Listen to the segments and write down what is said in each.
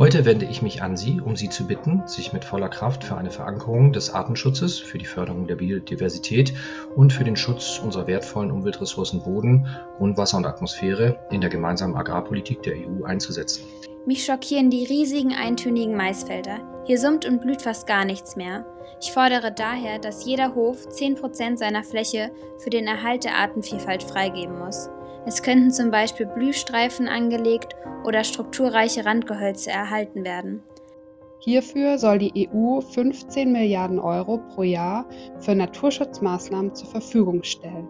Heute wende ich mich an Sie, um Sie zu bitten, sich mit voller Kraft für eine Verankerung des Artenschutzes, für die Förderung der Biodiversität und für den Schutz unserer wertvollen Umweltressourcen Boden, Grundwasser und Atmosphäre in der gemeinsamen Agrarpolitik der EU einzusetzen. Mich schockieren die riesigen eintönigen Maisfelder. Hier summt und blüht fast gar nichts mehr. Ich fordere daher, dass jeder Hof 10% seiner Fläche für den Erhalt der Artenvielfalt freigeben muss. Es könnten zum Beispiel Blühstreifen angelegt oder strukturreiche Randgehölze erhalten werden. Hierfür soll die EU 15 Milliarden Euro pro Jahr für Naturschutzmaßnahmen zur Verfügung stellen.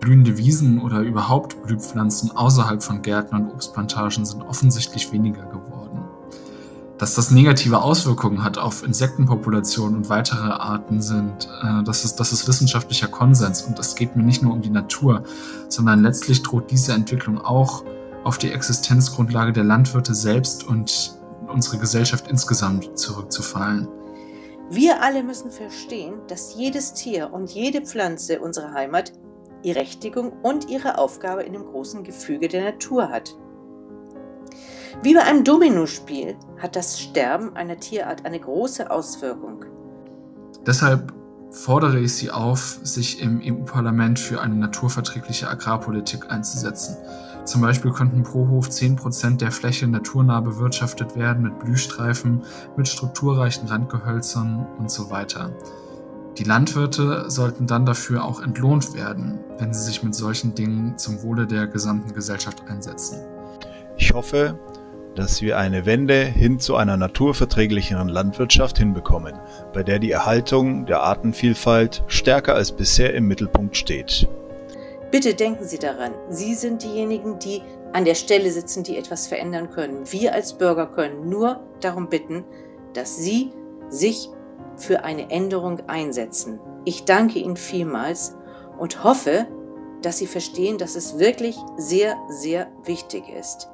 Blühende Wiesen oder überhaupt Blühpflanzen außerhalb von Gärten und Obstplantagen sind offensichtlich weniger geworden. Dass das negative Auswirkungen hat auf Insektenpopulationen und weitere Arten sind, äh, das, ist, das ist wissenschaftlicher Konsens und es geht mir nicht nur um die Natur, sondern letztlich droht diese Entwicklung auch auf die Existenzgrundlage der Landwirte selbst und unsere Gesellschaft insgesamt zurückzufallen. Wir alle müssen verstehen, dass jedes Tier und jede Pflanze unserer Heimat ihre Berechtigung und ihre Aufgabe in dem großen Gefüge der Natur hat. Wie bei einem Dominospiel hat das Sterben einer Tierart eine große Auswirkung. Deshalb fordere ich Sie auf, sich im EU-Parlament für eine naturverträgliche Agrarpolitik einzusetzen. Zum Beispiel könnten pro Hof 10% der Fläche naturnah bewirtschaftet werden mit Blühstreifen, mit strukturreichen Randgehölzern und so weiter. Die Landwirte sollten dann dafür auch entlohnt werden, wenn sie sich mit solchen Dingen zum Wohle der gesamten Gesellschaft einsetzen. Ich hoffe, dass wir eine Wende hin zu einer naturverträglicheren Landwirtschaft hinbekommen, bei der die Erhaltung der Artenvielfalt stärker als bisher im Mittelpunkt steht. Bitte denken Sie daran, Sie sind diejenigen, die an der Stelle sitzen, die etwas verändern können. Wir als Bürger können nur darum bitten, dass Sie sich für eine Änderung einsetzen. Ich danke Ihnen vielmals und hoffe, dass Sie verstehen, dass es wirklich sehr, sehr wichtig ist.